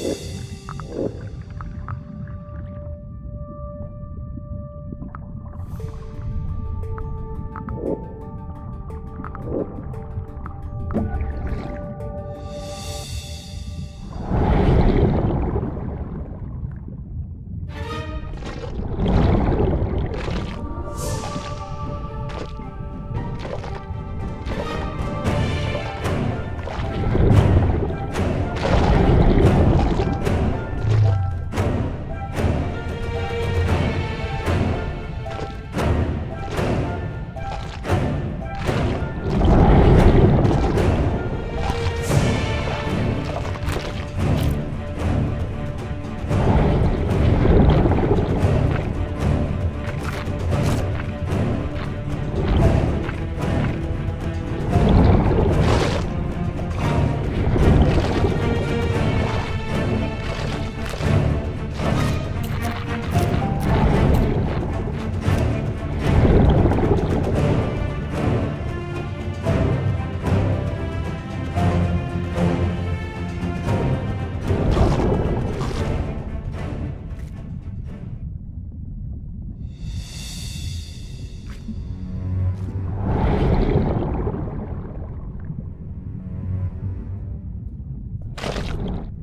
you you